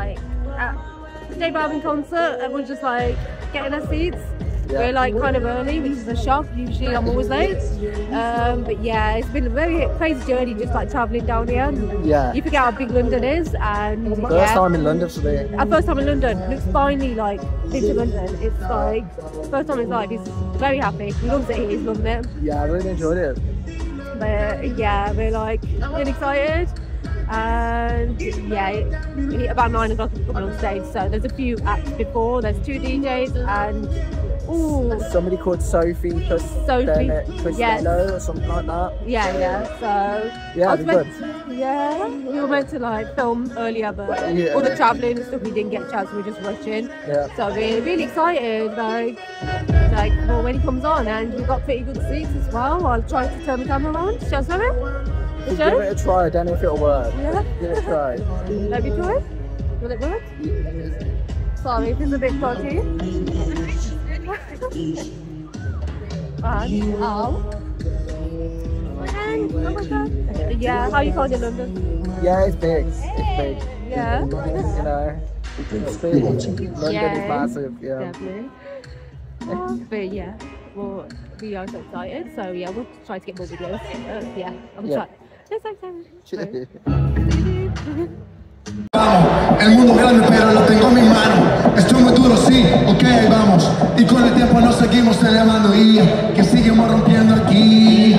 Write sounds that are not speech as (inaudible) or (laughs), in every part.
like at J Balvin concert, everyone's just like getting their seats. Yeah. We're like kind of early, which is a shock. Usually I'm always late. Um, but yeah, it's been a very crazy journey just like travelling down here. Yeah. You forget how big London is and First yeah. time in London me. Our first time in London. Luke's finally like been to London. It's like first time in his life. He's very happy. He loves it. He's loving it. Yeah, I really enjoyed it. But yeah, we're like really excited. And yeah, it- about nine o'clock coming on stage. So there's a few acts before. There's two DJs and ooh, Somebody called Sophie Cos- Sophie, Bennett yes. Or something like that. yeah, yeah. So Yeah, it'd be meant, yeah, we were meant to like film earlier, but Yeah. all the travelling and stuff we didn't get a chance. We were just rushing. Yeah. So we're really excited, like, like well, when he comes on, and we've got pretty good seats as well. I'll try to turn the camera around. Shall I show it? Give it a try, I don't know if it'll work. Yeah. Give it a try. (laughs) Let me try. Will it work? Sorry, if it's a bit dodgy. (laughs) and ow. And oh my god. Yeah, how you finding London? Yeah, it's big. It's big. Yeah. You know, it's big. London Yeah. is massive. Yeah. Definitely. Uh, but yeah, well, we are so excited. So yeah, we'll try to get more videos. Uh, yeah, I'm Yeah. trying. Vamos, el mundo grande pero lo tengo en mi mano. Estoy muy duro, sí, ok, ahí vamos. Y con el tiempo nos seguimos elevando Y que seguimos rompiendo aquí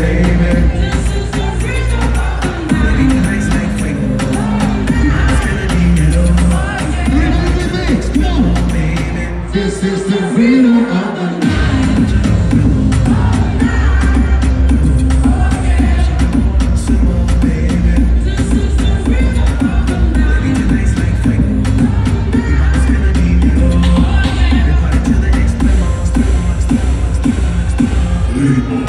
David.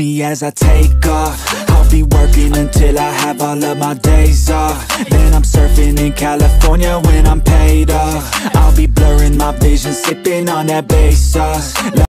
me as I take off. I'll be working until I have all of my days off. Then I'm surfing in California when I'm paid off. I'll be blurring my vision, sipping on that bass sauce.